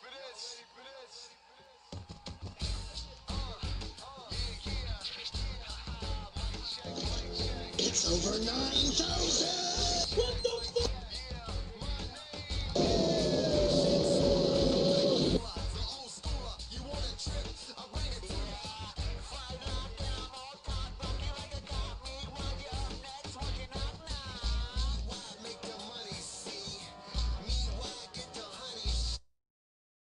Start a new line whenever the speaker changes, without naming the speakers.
for this.
It's over 9